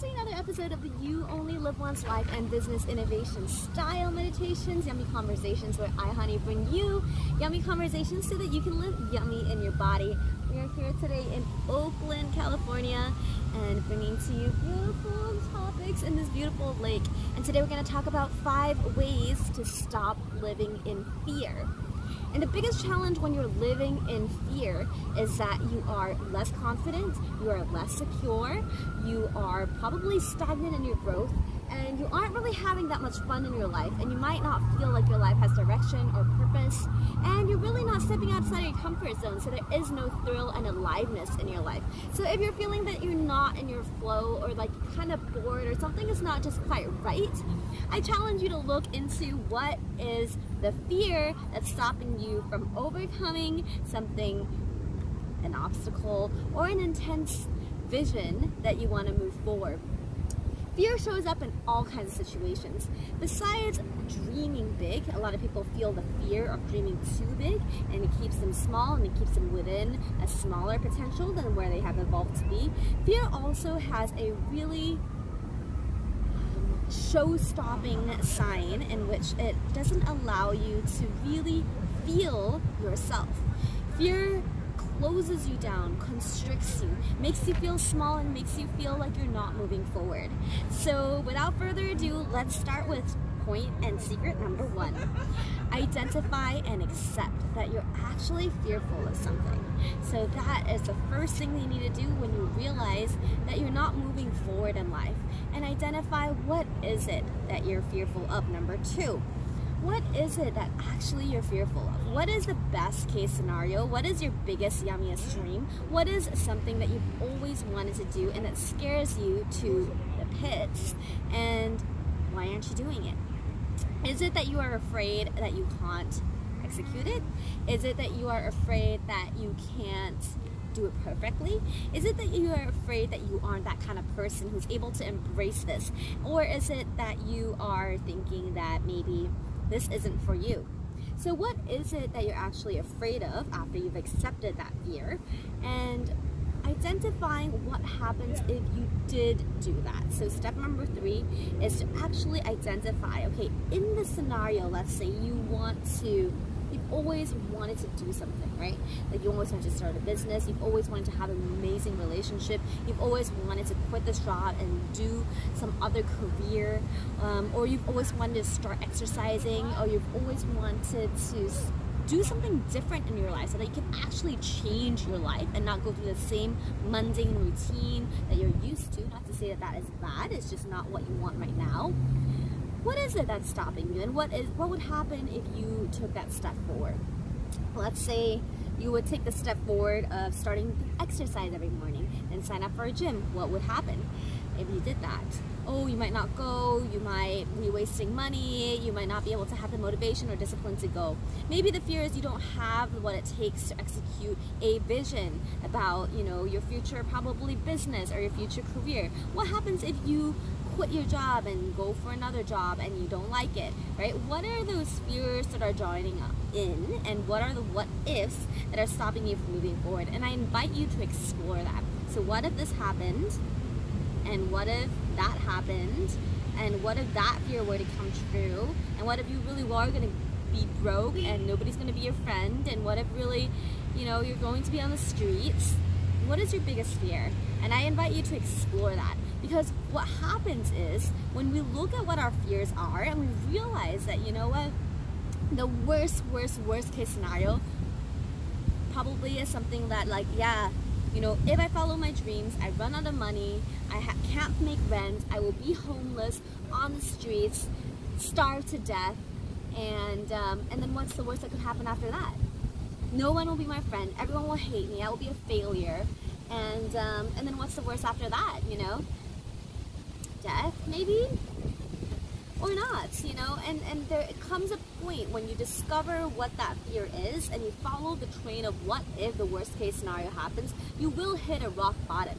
to another episode of the You Only Live Once Life and Business Innovation Style Meditations, Yummy Conversations, where I, Hani, bring you yummy conversations so that you can live yummy in your body. We are here today in Oakland, California, and bringing to you beautiful topics in this beautiful lake. And today we're going to talk about five ways to stop living in fear. And the biggest challenge when you're living in fear is that you are less confident, you are less secure, you are probably stagnant in your growth, and you aren't really having that much fun in your life, and you might not feel like your life has direction or purpose, and you're really not stepping outside of your comfort zone, so there is no thrill and aliveness in your life. So if you're feeling that you're not in your flow, or like kind of bored, or something is not just quite right, I challenge you to look into what is the fear that's stopping you from overcoming something, an obstacle, or an intense vision that you want to move forward. Fear shows up in all kinds of situations. Besides dreaming big, a lot of people feel the fear of dreaming too big and it keeps them small and it keeps them within a smaller potential than where they have evolved to be. Fear also has a really show-stopping sign in which it doesn't allow you to really feel yourself. Fear closes you down, constricts you, makes you feel small and makes you feel like you're not moving forward. So without further ado, let's start with point and secret number one. Identify and accept that you're actually fearful of something. So that is the first thing you need to do when you realize that you're not moving forward in life. And identify what is it that you're fearful of. Number two, what is it that actually you're fearful of? What is the best case scenario? What is your biggest, yummiest dream? What is something that you've always wanted to do and that scares you to the pits? And why aren't you doing it? Is it that you are afraid that you can't execute it? Is it that you are afraid that you can't do it perfectly? Is it that you are afraid that you aren't that kind of person who's able to embrace this? Or is it that you are thinking that maybe this isn't for you. So what is it that you're actually afraid of after you've accepted that fear? And identifying what happens if you did do that. So step number three is to actually identify, okay, in the scenario, let's say you want to always wanted to do something, right? Like you always wanted to start a business, you've always wanted to have an amazing relationship, you've always wanted to quit this job and do some other career, um, or you've always wanted to start exercising, or you've always wanted to do something different in your life so that you can actually change your life and not go through the same mundane routine that you're used to. Not to say that that is bad, it's just not what you want right now what is it that's stopping you? And what is what would happen if you took that step forward? Let's say you would take the step forward of starting exercise every morning and sign up for a gym. What would happen if you did that? Oh you might not go. You might be wasting money. You might not be able to have the motivation or discipline to go. Maybe the fear is you don't have what it takes to execute a vision about you know your future probably business or your future career. What happens if you quit your job and go for another job and you don't like it, right? What are those fears that are joining up in and what are the what ifs that are stopping you from moving forward? And I invite you to explore that. So what if this happened? And what if that happened? And what if that fear were to come true? And what if you really were going to be broke and nobody's going to be your friend? And what if really, you know, you're going to be on the streets? What is your biggest fear? And I invite you to explore that. Because what happens is when we look at what our fears are and we realize that, you know what, the worst, worst, worst case scenario probably is something that like, yeah, you know, if I follow my dreams, I run out of money, I can't make rent, I will be homeless on the streets, starve to death, and um, and then what's the worst that could happen after that? No one will be my friend. Everyone will hate me. I will be a failure. And um, and then what's the worst after that? You know, death, maybe? Or not, you know? And, and there comes a point when you discover what that fear is and you follow the train of what if the worst case scenario happens, you will hit a rock bottom.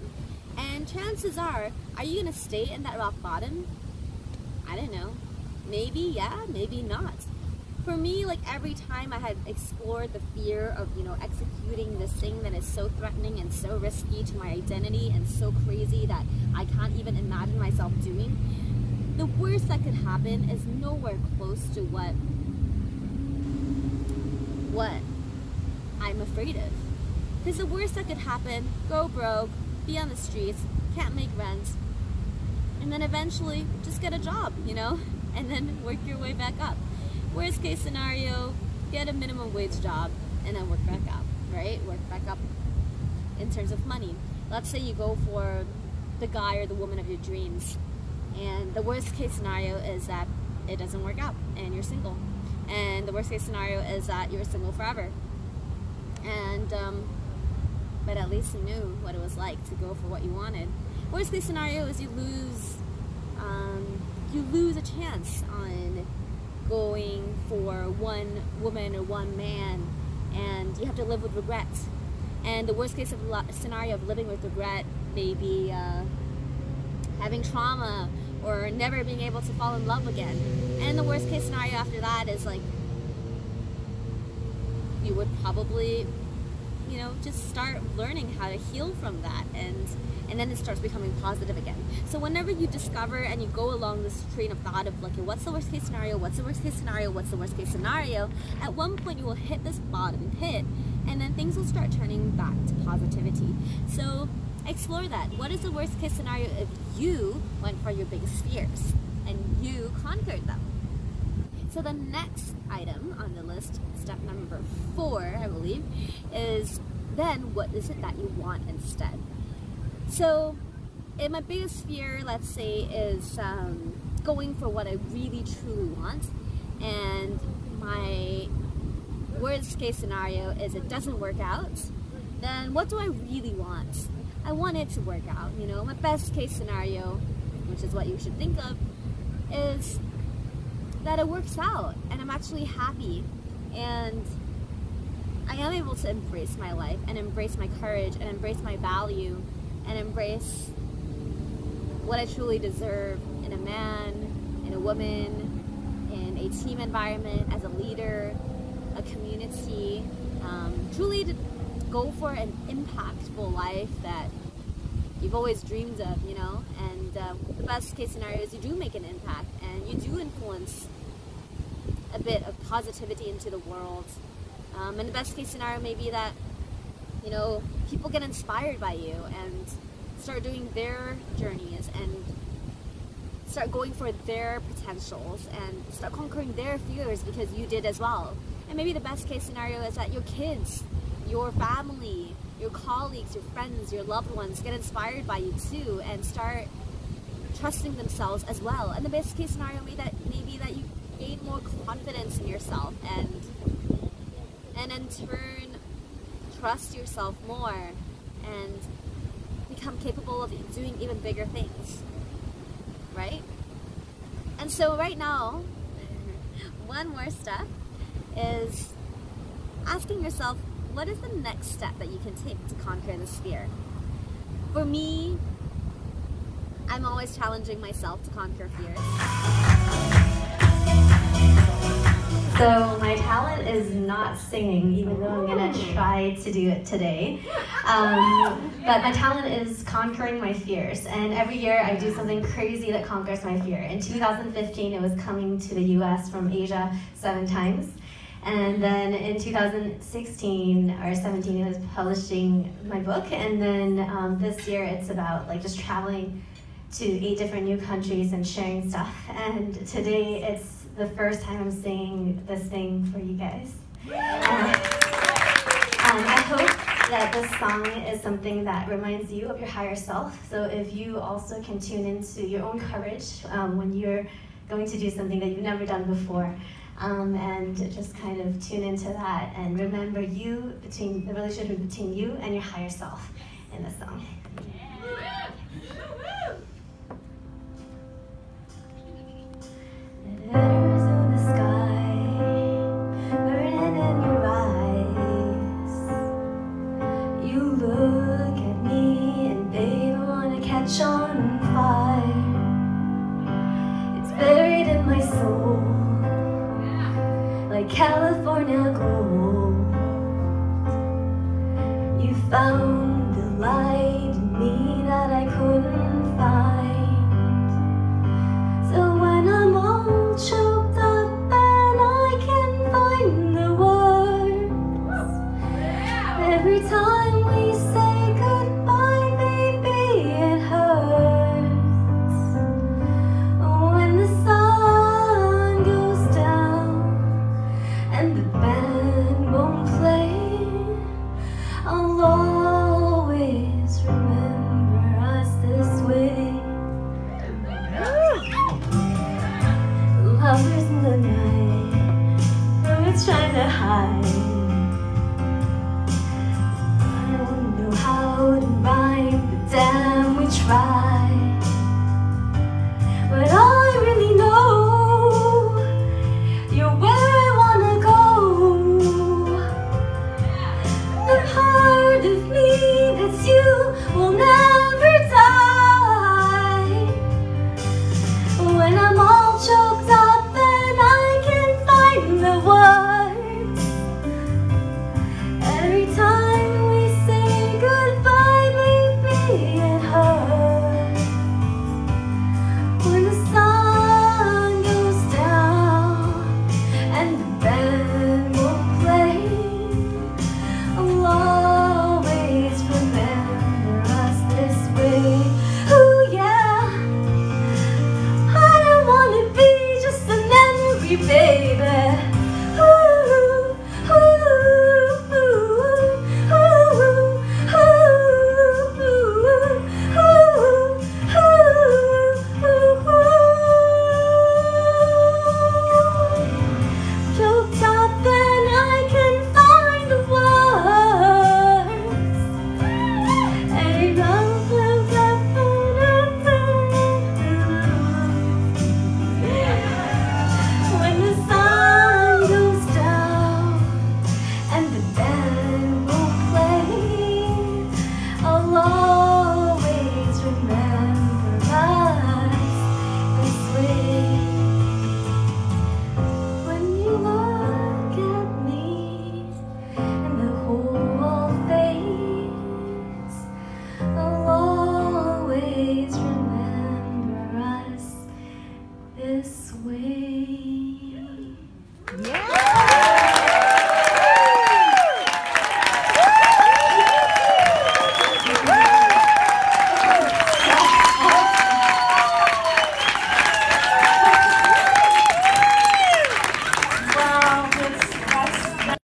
And chances are, are you gonna stay in that rock bottom? I don't know. Maybe, yeah, maybe not. For me, like every time I had explored the fear of, you know, executing this thing that is so threatening and so risky to my identity and so crazy that I can't even imagine myself doing, the worst that could happen is nowhere close to what what I'm afraid of. Because the worst that could happen, go broke, be on the streets, can't make rent, and then eventually just get a job, you know, and then work your way back up. Worst case scenario, get a minimum wage job and then work back up, right? Work back up in terms of money. Let's say you go for the guy or the woman of your dreams, and the worst case scenario is that it doesn't work out and you're single. And the worst case scenario is that you're single forever. And, um, but at least you knew what it was like to go for what you wanted. Worst case scenario is you lose, um, you lose a chance on going for one woman or one man, and you have to live with regrets. And the worst case of scenario of living with regret may be uh, having trauma or never being able to fall in love again. And the worst case scenario after that is like you would probably, you know, just start learning how to heal from that and and then it starts becoming positive again. So whenever you discover and you go along this train of thought of like, what's the worst case scenario? What's the worst case scenario? What's the worst case scenario? At one point you will hit this bottom pit and then things will start turning back to positivity. So explore that. What is the worst case scenario if you went for your biggest fears and you conquered them? So the next item on the list, step number four, I believe, is then what is it that you want instead? So, in my biggest fear, let's say, is um, going for what I really truly want. And my worst case scenario is it doesn't work out. Then what do I really want? I want it to work out, you know. My best case scenario, which is what you should think of, is that it works out and I'm actually happy and I am able to embrace my life and embrace my courage and embrace my value and embrace what I truly deserve in a man, in a woman, in a team environment, as a leader, a community. Um, truly go for an impactful life that you've always dreamed of, you know. And uh, the best case scenario is you do make an impact and you do influence a bit of positivity into the world. Um, and the best case scenario may be that you know, people get inspired by you and start doing their journeys and start going for their potentials and start conquering their fears because you did as well. And maybe the best case scenario is that your kids, your family, your colleagues, your friends, your loved ones get inspired by you too and start trusting themselves as well. And the best case scenario may that maybe that you gain more confidence in yourself and and in turn trust yourself more and become capable of doing even bigger things. Right? And so, right now, one more step is asking yourself what is the next step that you can take to conquer this fear? For me, I'm always challenging myself to conquer fears. So my talent is not singing, even though I'm gonna try to do it today. Um, but my talent is conquering my fears, and every year I do something crazy that conquers my fear. In 2015, it was coming to the U.S. from Asia seven times. And then in 2016 or 17, it was publishing my book. And then um, this year, it's about like just traveling to eight different new countries and sharing stuff. And today, it's the first time I'm singing this thing for you guys. Um, um, I hope that this song is something that reminds you of your higher self. So if you also can tune into your own courage um, when you're going to do something that you've never done before um, and just kind of tune into that and remember you between the relationship between you and your higher self in the song. On fire. It's buried in my soul. California gold. You found the light.